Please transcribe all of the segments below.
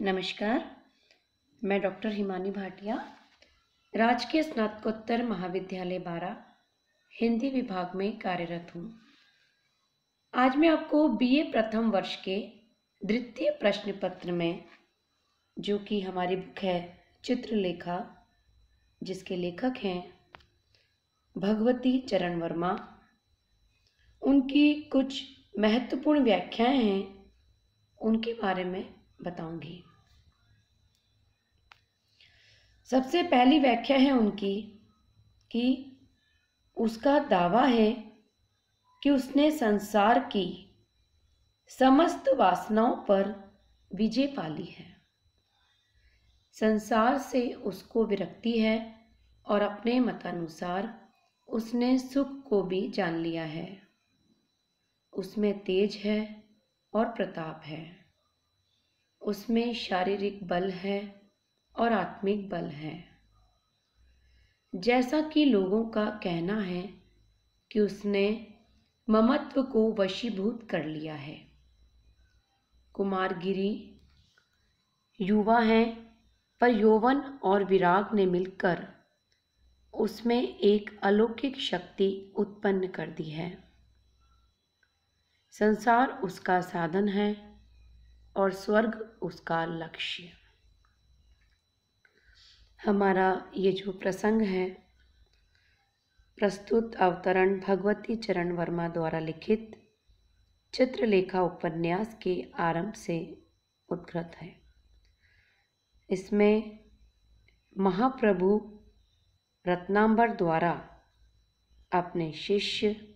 नमस्कार, मैं डॉक्टर हिमानी भाटिया, राजकीय स्नातकोत्तर महाविद्यालय बारा, हिंदी विभाग में कार्यरत हूँ। आज मैं आपको बीए प्रथम वर्ष के द्वितीय प्रश्न पत्र में, जो कि हमारी बुक है चित्रलेखा, जिसके लेखक हैं भगवती चरण वर्मा। उनकी कुछ महत्वपूर्ण व्याख्याएँ हैं, उनके बारे में बताऊँगी। सबसे पहली व्याख्या है उनकी कि उसका दावा है कि उसने संसार की समस्त वासनाओं पर विजय पाली है। संसार से उसको विरक्ति है और अपने मतानुसार उसने सुख को भी जान लिया है। उसमें तेज है और प्रताप है। उसमें शारीरिक बल है और आत्मिक बल है। जैसा कि लोगों का कहना है कि उसने ममत्व को वशीभूत कर लिया है। कुमारगिरी, युवा हैं, पर यौवन और विराग ने मिलकर उसमें एक अलौकिक शक्ति उत्पन्न कर दी है। संसार उसका साधन है। और स्वर्ग उसका लक्ष्य। हमारा ये जो प्रसंग है, प्रस्तुत अवतरण भगवती चरण वर्मा द्वारा लिखित चित्रलेखा उपन्यास के आरंभ से उद्घृत है। इसमें महाप्रभु रत्नांबर द्वारा अपने शिष्य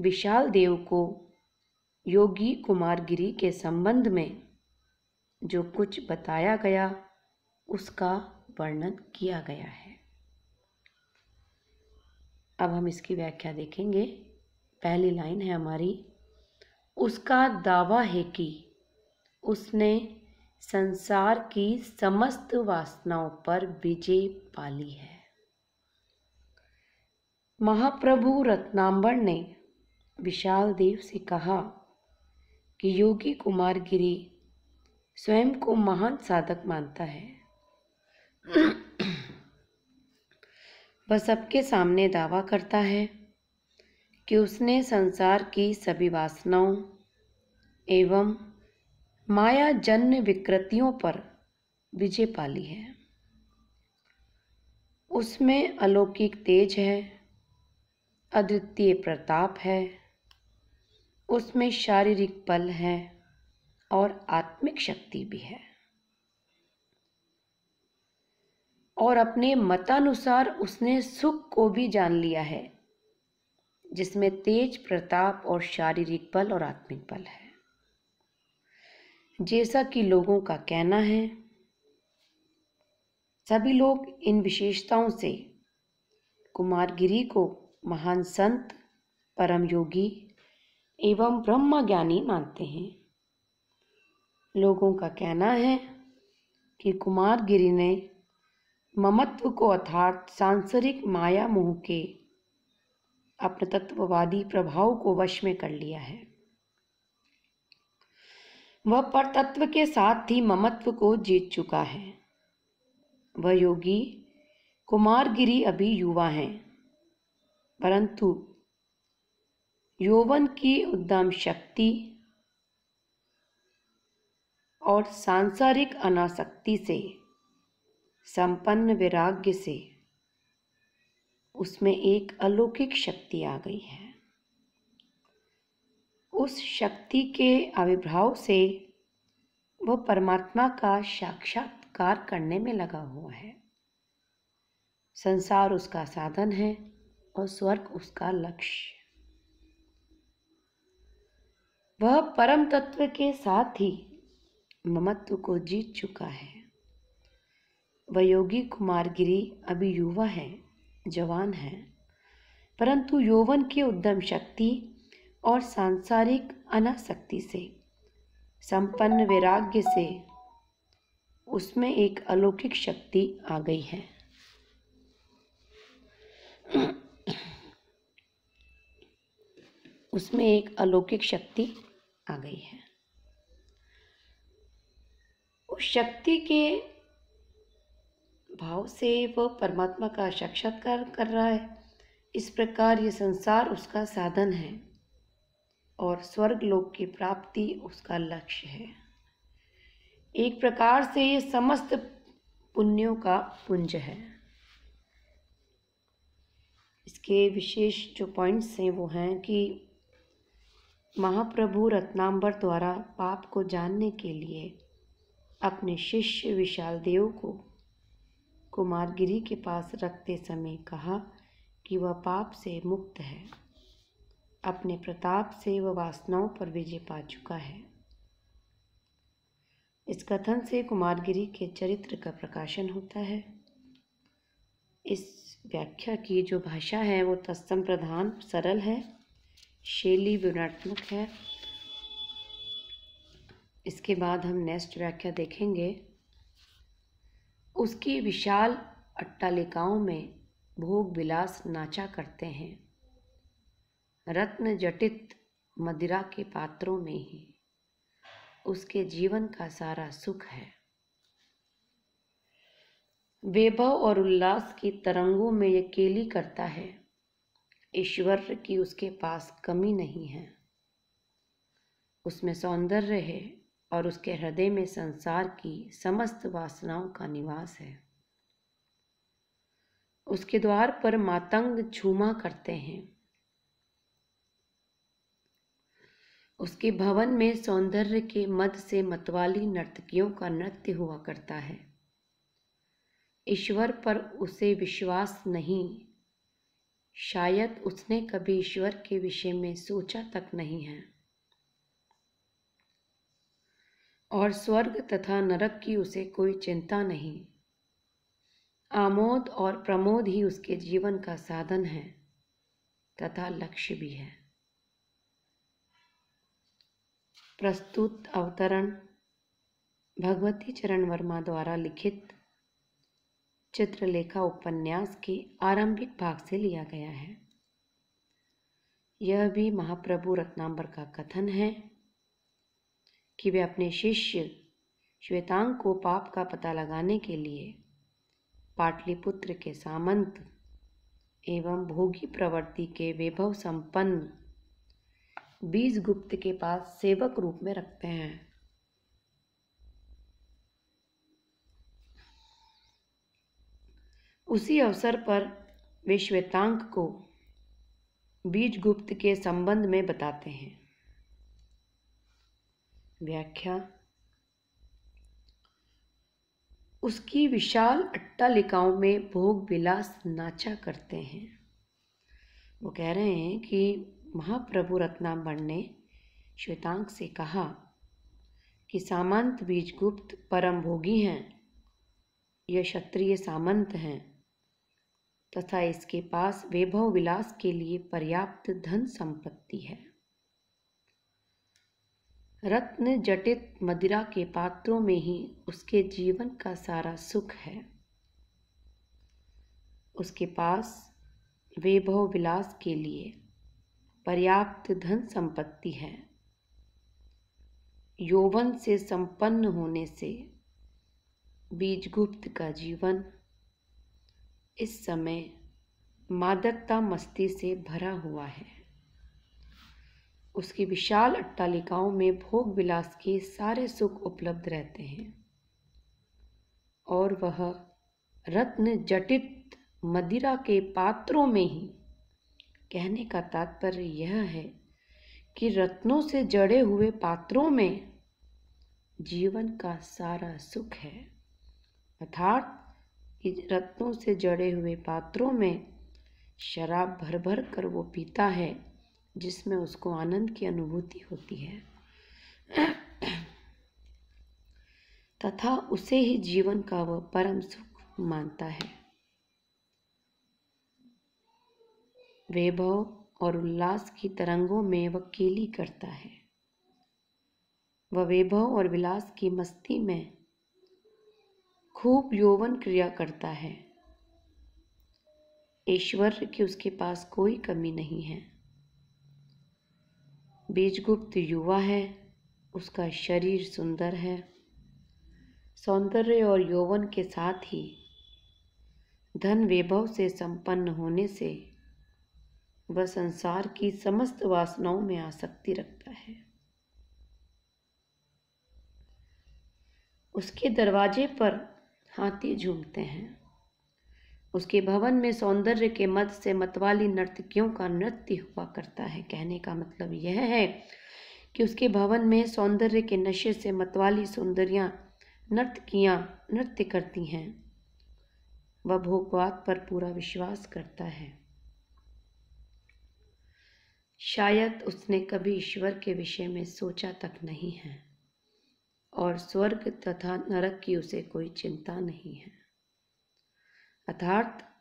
विशाल देव को योगी कुमारगिरी के संबंध में जो कुछ बताया गया, उसका वर्णन किया गया है। अब हम इसकी व्याख्या देखेंगे। पहली लाइन है हमारी, उसका दावा है कि उसने संसार की समस्त वासनाओं पर विजय पाली है। महाप्रभु रत्नाम्बर ने विशाल देव से कहा कि योगी कुमार गिरी स्वयं को महान साधक मानता है। वह सबके सामने दावा करता है कि उसने संसार की सभी वासनाओं एवं माया जन्य विकृतियों पर विजय पाली है। उसमें अलौकिक तेज है, अद्वितीय प्रताप है उसमें शारीरिक बल है और आत्मिक शक्ति भी है। और अपने मतानुसार उसने सुख को भी जान लिया है, जिसमें तेज प्रताप और शारीरिक बल और आत्मिक बल है। जैसा कि लोगों का कहना है, सभी लोग इन विशेषताओं से कुमारगिरी को महान संत परम योगी एवं ब्रह्म ज्ञानी मानते हैं। लोगों का कहना है कि कुमार गिरी ने ममत्व को अर्थात सांसारिक माया मोह के अपने तत्ववादी प्रभाव को वश में कर लिया है। वह परतत्व के साथ ही ममत्व को जीत चुका है। वह योगी कुमारगिरी अभी युवा हैं, परंतु यौवन की उद्यम शक्ति और सांसारिक अनासक्ति से, संपन्न वैराग्य से उसमें एक अलौकिक शक्ति आ गई है। उस शक्ति के आविर्भाव से वह परमात्मा का साक्षात्कार करने में लगा हुआ है। संसार उसका साधन है और स्वर्ग उसका लक्ष्य। वह परम तत्व के साथ ही ममत्व को जीत चुका है। वह योगी कुमारगिरी अभी युवा है, जवान है, परंतु यौवन की उद्यम शक्ति और सांसारिक अनासक्ति से, संपन्न वैराग्य से उसमें एक अलौकिक शक्ति आ गई है। उसमें एक अलौकिक शक्ति आ गई है। उस शक्ति के भाव से वह परमात्मा का साक्षात्कार कर रहा है। इस प्रकार ये संसार उसका साधन है और स्वर्ग लोक की प्राप्ति उसका लक्ष्य है। एक प्रकार से ये समस्त पुण्यों का पुंज है। इसके विशेष जो पॉइंट्स हैं वो हैं कि महाप्रभु रत्नाम्बर द्वारा पाप को जानने के लिए अपने शिष्य विशाल देव को कुमारगिरी के पास रखते समय कहा कि वह पाप से मुक्त है। अपने प्रताप से वह वासनाओं पर विजय पा चुका है। इस कथन से कुमारगिरी के चरित्र का प्रकाशन होता है। इस व्याख्या की जो भाषा है वो तत्सम प्रधान सरल है। शैली विवरणात्मक है। इसके बाद हम नेक्स्ट व्याख्या देखेंगे। उसकी विशाल अट्टालिकाओं में भोग विलास नाचा करते हैं। रत्न जटित मदिरा के पात्रों में ही उसके जीवन का सारा सुख है। वैभव और उल्लास की तरंगों में ये केली करता है। ईश्वर की उसके पास कमी नहीं है। उसमें सौंदर्य है और उसके हृदय में संसार की समस्त वासनाओं का निवास है। उसके द्वार पर मातंग झूमा करते हैं। उसके भवन में सौंदर्य के मद से मतवाली नर्तकियों का नृत्य हुआ करता है। ईश्वर पर उसे विश्वास नहीं शायद उसने कभी ईश्वर के विषय में सोचा तक नहीं है। और स्वर्ग तथा नरक की उसे कोई चिंता नहीं। आमोद और प्रमोद ही उसके जीवन का साधन है तथा लक्ष्य भी है। प्रस्तुत अवतरण भगवती चरण वर्मा द्वारा लिखित चित्रलेखा उपन्यास के आरंभिक भाग से लिया गया है। यह भी महाप्रभु रत्नाम्बर का कथन है कि वे अपने शिष्य श्वेतांग को पाप का पता लगाने के लिए पाटलिपुत्र के सामंत एवं भोगी प्रवृत्ति के वैभव संपन्न बीज गुप्त के पास सेवक रूप में रखते हैं। उसी अवसर पर वे श्वेतांक को बीजगुप्त के संबंध में बताते हैं। व्याख्या। उसकी विशाल अट्टालिकाओं में भोग विलास नाचा करते हैं। वो कह रहे हैं कि महाप्रभु रत्नांबर ने श्वेतांक से कहा कि सामंत बीजगुप्त परम भोगी हैं, यह क्षत्रिय सामंत हैं। तथा इसके पास वैभव विलास के लिए पर्याप्त धन संपत्ति है। रत्न जटित मदिरा के पात्रों में ही उसके जीवन का सारा सुख है। उसके पास वैभव विलास के लिए पर्याप्त धन संपत्ति है। यौवन से संपन्न होने से बीजगुप्त का जीवन इस समय मादकता मस्ती से भरा हुआ है। उसकी विशाल अट्टालिकाओं में भोग विलास के सारे सुख उपलब्ध रहते हैं। और वह रत्न जटित मदिरा के पात्रों में ही। कहने का तात्पर्य यह है कि रत्नों से जड़े हुए पात्रों में जीवन का सारा सुख है। अर्थात रत्नों से जड़े हुए पात्रों में शराब भर भर कर वो पीता है, जिसमें उसको आनंद की अनुभूति होती है। तथा उसे ही जीवन का वह परम सुख मानता है। वैभव और उल्लास की तरंगों में वह केली करता है। वह वैभव और विलास की मस्ती में खूब यौवन क्रिया करता है। ईश्वर की उसके पास कोई कमी नहीं है। बीजगुप्त युवा है, उसका शरीर सुंदर है। सौंदर्य और यौवन के साथ ही धन वैभव से संपन्न होने से वह संसार की समस्त वासनाओं में आसक्ति रखता है। उसके दरवाजे पर हाथी झूमते हैं। उसके भवन में सौंदर्य के मद से मतवाली नर्तकियों का नृत्य हुआ करता है। कहने का मतलब यह है कि उसके भवन में सौंदर्य के नशे से मतवाली सुंदरियाँ, नर्तकियाँ नृत्य करती हैं। वह भोगवाद पर पूरा विश्वास करता है। शायद उसने कभी ईश्वर के विषय में सोचा तक नहीं है। और स्वर्ग तथा नरक की उसे कोई चिंता नहीं है। अर्थात,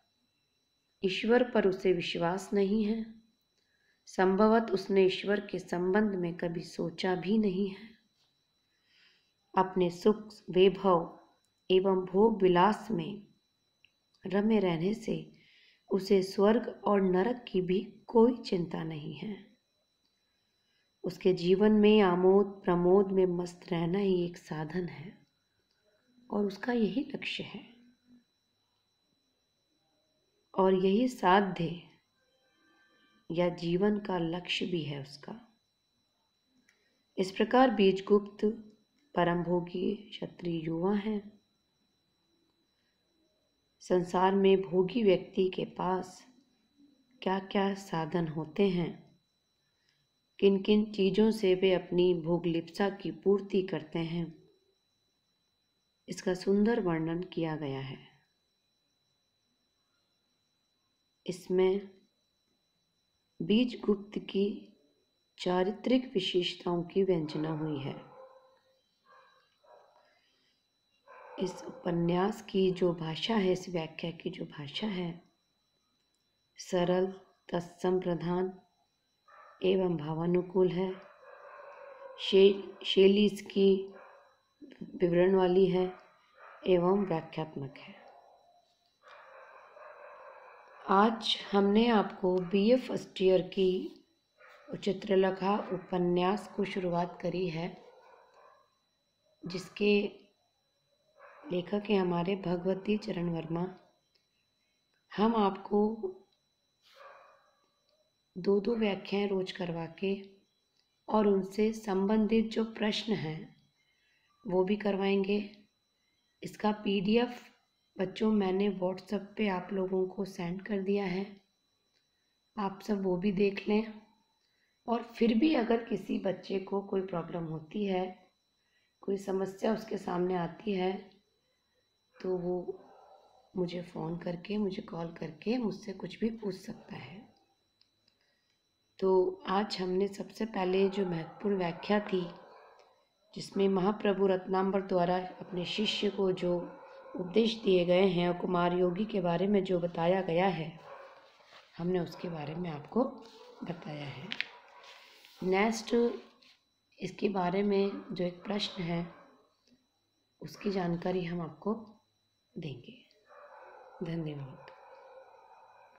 ईश्वर पर उसे विश्वास नहीं है। संभवत उसने ईश्वर के संबंध में कभी सोचा भी नहीं है। अपने सुख, वैभव एवं भोग विलास में रमे रहने से उसे स्वर्ग और नरक की भी कोई चिंता नहीं है। उसके जीवन में, आमोद, प्रमोद में मस्त रहना ही एक साधन है। और उसका यही लक्ष्य है। और यही साध्य या जीवन का लक्ष्य भी है उसका। इस प्रकार बीजगुप्त परम भोगी क्षत्रिय युवा हैं। संसार में भोगी व्यक्ति के पास क्या क्या साधन होते हैं? किन किन चीज़ों से वे अपनी भोग लिप्सा की पूर्ति करते हैं? इसका सुंदर वर्णन किया गया है। इसमें बीज गुप्त की चारित्रिक विशेषताओं की व्यंजना हुई है। इस उपन्यास की जो भाषा है, इस व्याख्या की जो भाषा है, सरल तत्सम प्रधान एवं भावानुकूल है। शे शैली इसकी विवरण वाली है एवं व्याख्यात्मक है। आज हमने आपको बी ए फ़र्स्ट ईयर की चित्रलेखा उपन्यास को शुरुआत करी है, जिसके लेखक हैं हमारे भगवती चरण वर्मा हम आपको दो दो व्याख्याएँ रोज करवा के और उनसे संबंधित जो प्रश्न हैं, वो भी करवाएँगे। इसका पीडीएफ बच्चों मैंने व्हाट्सएप पे आप लोगों को सेंड कर दिया है। आप सब वो भी देख लें। और फिर भी अगर किसी बच्चे को कोई प्रॉब्लम होती है, कोई समस्या उसके सामने आती है तो वो मुझे फ़ोन करके, मुझे कॉल करके मुझसे कुछ भी पूछ सकता है। तो आज हमने सबसे पहले जो महत्वपूर्ण व्याख्या थी, जिसमें महाप्रभु रत्नाम्बर द्वारा अपने शिष्य को जो उपदेश दिए गए हैं और कुमार योगी के बारे में जो बताया गया है, हमने उसके बारे में आपको बताया है। नेक्स्ट इसके बारे में जो एक प्रश्न है, उसकी जानकारी हम आपको देंगे। धन्यवाद।